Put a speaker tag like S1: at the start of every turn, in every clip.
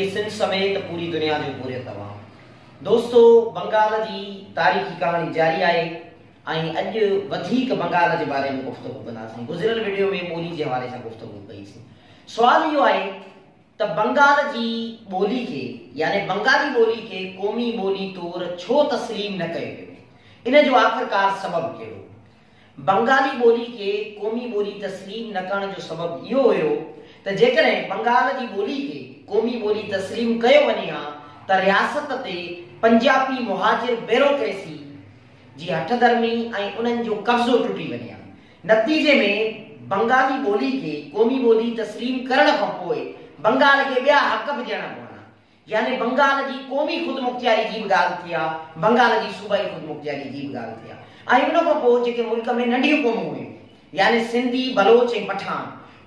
S1: जीअं सिंध समेत पूरी दुनिया जो पूरे तव्हां दोस्तो, बंगाल जी तारीख़ी कहाणी जारी आहे ऐं बंगाल जे बारे में गुफ़्तगू कंदासीं गुज़िरियल वीडियो में ॿोली जे हवाले सां गुफ़्तगू कईसीं सुवाल इहो आहे त बंगाल जी ॿोली खे यानी बंगाली ॿोली खे क़ौमी ॿोली तौरु छो तस्लीम न वियो इन जो आख़िरकार सबबु कहिड़ो बंगाली ॿोली खे क़ौमी ॿोली तस्लीम न करण जो सबबु इहो हुयो, त जेकॾहिं बंगाल जी ॿोली खे क़ौमी ॿोली तस्लीम कयो वञे हा त रियासत ते पंजाबी मुहाजिर ब्यूरोक्रेसी जी हठधर्मी ऐं उन्हनि जो कब्ज़ो टुटी वञे हा नतीजे में, बंगाली ॿोली खे क़ौमी ॿोली तस्लीम करण खां पोइ बंगाल खे ॿिया हक़ बि ॾियणा पवंदा। यानी बंगाल जी क़ौमी ख़ुदि मुख़्तियारी जी बि ॻाल्हि थी बंगाल जी सूबाई ख़ुदि मुख़्तियारी जी बि ॻाल्हि थी आहे ऐं उन खां पोइ मुल्क में नंढियूं क़ौमूं हुयूं, यानी सिंधी, बलोच ऐं पठान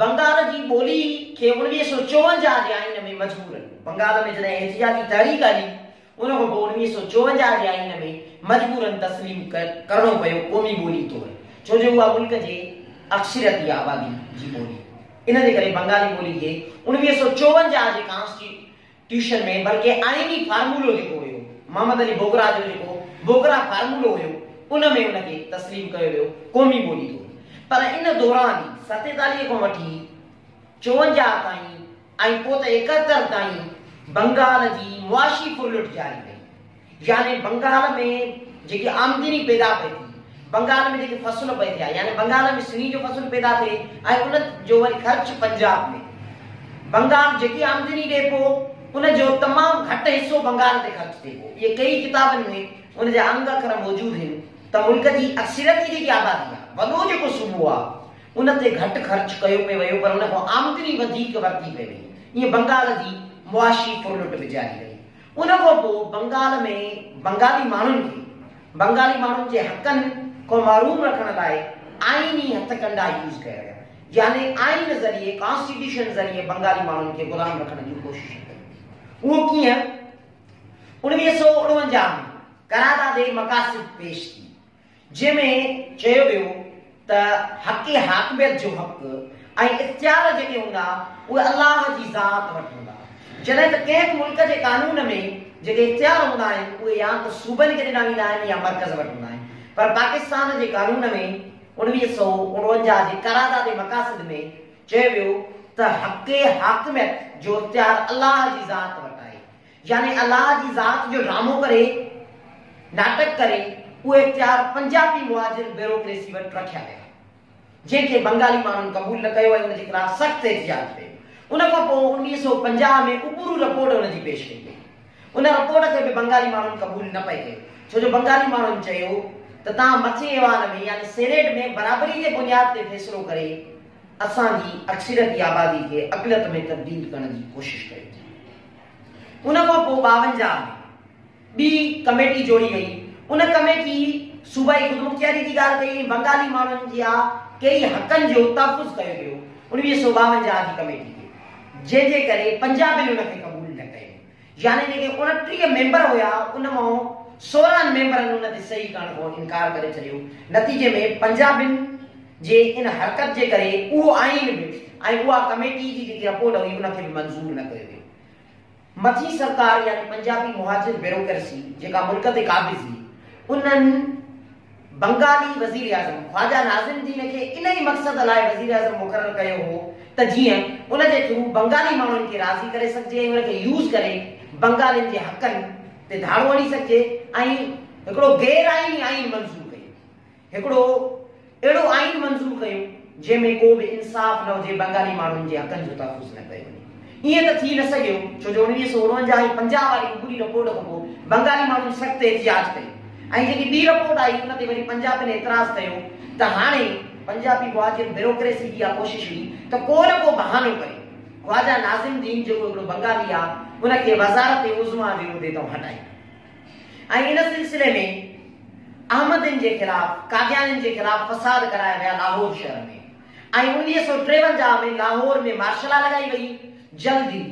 S1: बंगाल जी ॿोली खे उणिवीह सौ चोवंजाह जे आइन में मजबूर बंगाल में जॾहिं एहतियाती तहरीक हली उन खां पोइ सौ चोवंजाह जे आइन में मजबूरन तस्लीम करणो पियो क़ौमी ॿोली तौरु छो जो उहा मुल्क जे अक्षरती आबादी जी ॿोली इन करे बंगाली ॿोली खे उणिवीह सौ चोवंजाह जे कॉन्स्टिट्यूशन में बल्कि आइनी फार्मूलो जेको हुयो मोहम्मद अली बोगरा जो जेको बोगरा फार्मूलो हुयो उन में उनखे तस्लीम कयो वियो क़ौमी ॿोली तौरु पर इन दौरान सतेतालीह खां वठी चोवंजाह ताईं ऐं पोइ बंगाल जी मुआशी फुरलुट जारी कई। यानी बंगाल में जेकी आमदनी पैदा पई थी, बंगाल में जेके फ़सल पई थिया यानी बंगाल में सिनी जो फ़सल पैदा ऐं उन जो वरी ख़र्च पंजाब में। बंगाल जेकी आमदनी ॾिए पोइ उन जो तमामु घटि हिसो बंगाल ते ख़र्च पियो इहे कई किताबनि में उन अंग अखर मौजूदु आहिनि। त मुल्क जी अक्सरती जेकी आबादी आहे वॾो जेको सूबो आहे उन ते घटि ख़र्च कयो पियो वियो, पर उन खां आमदनी वधीक वरिती पई वई। ईअं बंगाल जी मुआशी फुरलुट जारी रही। उन खां पोइ बंगाल में बंगाली माण्हुनि खे, बंगाली माण्हुनि जे हक़नि खां महरूम रखण लाइ आइनी हथकंडा यूज़ कया विया। यानी आइन ज़रिए, कॉन्स्टिट्यूशन ज़रिए बंगाली माण्हुनि खे ग़ुलाम रखण जी कोशिशि कई। उहो कीअं? उणिवीह सौ में करादा दे मक़ासिद पेश थी जंहिंमें चयो वियो त हक़ हाकमियत जो हक़ इख़्तियार जेके हूंदा ज़ात वटि हूंदा जॾहिं त मुल्क जे कानून में जेके इख़्तियार हूंदा या त सूबनि खे ॾिना वेंदा या मर्कज़ वटि पर पाकिस्तान जे कानून में उणिवीह सौ उणवंजाह जे करादा जे मक़ासिद में हक़ हाकमियत जो इख़्तियार अलाह जी ज़ात वटि आहे यानी अलाह जी ज़ात जो ड्रामो करे नाटक करे उहे पंजाबी मुहाजिर ब्यूरोक्रेसी वटि रखिया विया जंहिंखे बंगाली माण्हुनि क़बूल न कयो ऐं उनजे ख़िलाफ़ सख़्तु एहतिजाज कयो। उन खां पोइ उणिवीह सौ पंजाह में उबरू रिपोर्ट हुनजी पेश कई उन रिपोर्ट खे बि बंगाली माण्हुनि क़बूल न पए कयो। छो जो बंगाली माण्हुनि चयो त तव्हां मथे ऐवान में, यानी सेनेट में बराबरी जे बुनियाद ते फ़ैसिलो करे असांजी अक्सरती आबादी खे अक़लियत में तब्दील करण जी कोशिशि कई उन खां पोइ में ॿी कमेटी जोड़ी वई। उन कमेटी सूबाई ख़ुदमुख़्तियारी जी ॻाल्हि कई, बंगाली माण्हुनि जा हक़नि जो तहफ़ुज़ कयो वियो उणिवीह सौ ॿावंजाह जी कमेटी जंहिंजे करे, पंजाबी हुनखे क़बूल न कयो यानी जेके उणटीह मेंबर हुया उन माँ सोरहं मेंबरनि उन ते सही करण खां इनकार करे छॾियो नतीजे में पंजाबियुनि जे इन हरकत जे करे उहो आइन बि ऐं उहा कमेटी जी जेकी रिपोर्ट हुई उनखे बि मंज़ूर न कयो वियो मथी सरकार, यानी पंजाबी मुहाजिर ब्यूरोक्रेसी जेका मुल्क ते क़ाबिज़ हुई उन्हनि बंगाली वज़ीर आज़म ख्वाजा नाज़िम खे इन ई मक़सद लाइ वज़ीर आज़म मुक़ररु कयो हो, त जीअं उन जे थ्रू बंगाली माण्हुनि खे राज़ी करे ऐं यूज़ करे बंगालियुनि जे हक़नि ते धाड़ो हणी सघिजे, ऐं गैर आइनी आइन मंज़ूर कयो। हिकिड़ो आइन मंज़ूर कयो जंहिंमें को बि इंसाफ़ न हुजे बंगाली माण्हुनि जे हक़नि जो तहफ़ुज़ न कयो वञे। ईअं थी न छो जो सौ उणवंजाह पंजाह वारी खां पोइ बंगाली माण्हुनि सख़्तु एहतिजाज कई ऐं जेकी ॿी रिपोर्ट आई उन ते वरी पंजाब एतिराज़ कयो त हाणे पंजाबी मुहाजिर ब्यूरोक्रेसी की कोशिश हुई त को न को बहानो करे ख्वाजा नाज़िम दीन जेको हिकिड़ो बंगाली आहे उनखे वज़ारत उज़मा जे उहिदे तां हटाए ऐं इन सिलसिले में अहमदनि जे ख़िलाफ़ कादियाननि जे ख़िलाफ़ फसाद कराया विया लाहौर शहर में ऐं उणिवीह सौ टेवंजाह में लाहौर में मार्शला लॻाई वई जल्दी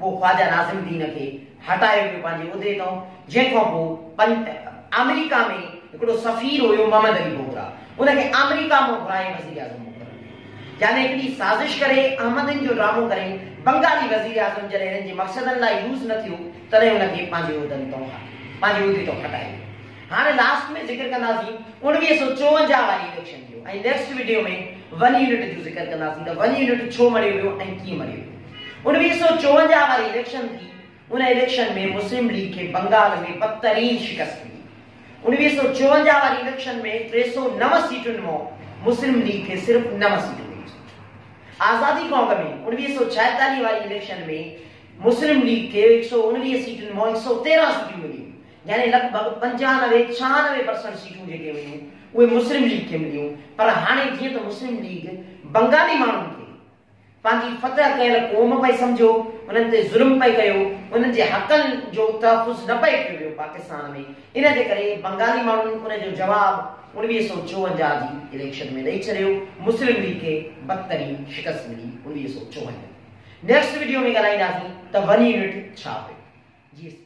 S1: पोइ ख्वाजा नाज़िम दीन खे हटायो वियो पंहिंजे उहिदे तां जंहिंखां पोइ अमेरिका में हिकिड़ो सफ़ीर हुयो मोहम्मद अली बोगरा उनखे अमेरिका माँ घुराए वज़ीर आज़म यानी हिकिड़ी साज़िश करे, अहमदनि जो ड्रामो करे, बंगाली वज़ीर आज़म जॾहिं हिननि जे मक़सदनि लाइ यूज़ न थियो तॾहिं हुनखे पंहिंजे उहिदनि तां पंहिंजे उहिदे तां हटायो हाणे लास्ट में ज़िक्र कंदासीं उणिवीह सौ चोवंजाह वारी इलेक्शन जो ऐं नेक्स्ट वीडियो में वन यूनिट जो ज़िक्र कंदासीं त वन यूनिट छो मरियो वियो ऐं वियो उणिवीह सौ चोवंजाह वारी इलेक्शन थी उन इलेक्शन में मुस्लिम लीग के बंगाल में बदतरीन शिकस्त मिली उणिवीह सौ चोवंजाह वारी इलेक्शन में टे सौ नव सीटुनि माँ मुस्लिम लीग खे सिर्फ़ नव सीटूं आज़ादी खां में उणिवीह सौ छाएतालीह इलेक्शन में मुस्लिम लीग खे हिकु सौ उणिवीह सीटुनि माँ हिकु सौ तेरहं सीटियूं मिलियूं यानी लगभग पंजानवे छियानवे परसेंट सीटूं जेके हुयूं उहे मुस्लिम लीग खे मिलियूं पर हाणे जीअं त मुस्लिम लीग बंगाली खे पंहिंजी फतह कयल क़ौम पई सम्झो, उन्हनि ते ज़ुल्म पई कयो, उन्हनि जे हक़नि जो तहफ़ुज़ न पई कयो पाकिस्तान में। इन जे करे बंगाली माण्हुनि उन जो जवाबु उणिवीह सौ चोवंजाह जी इलेक्शन में ॾेई छॾियो। मुस्लिम लीग के बदतरीन शिकस्त मिली उणिवीह सौ चोवंजाह। नेक्स्ट वीडियो में ॻाल्हाईंदासीं, त वन यूनिट छा पियो। जी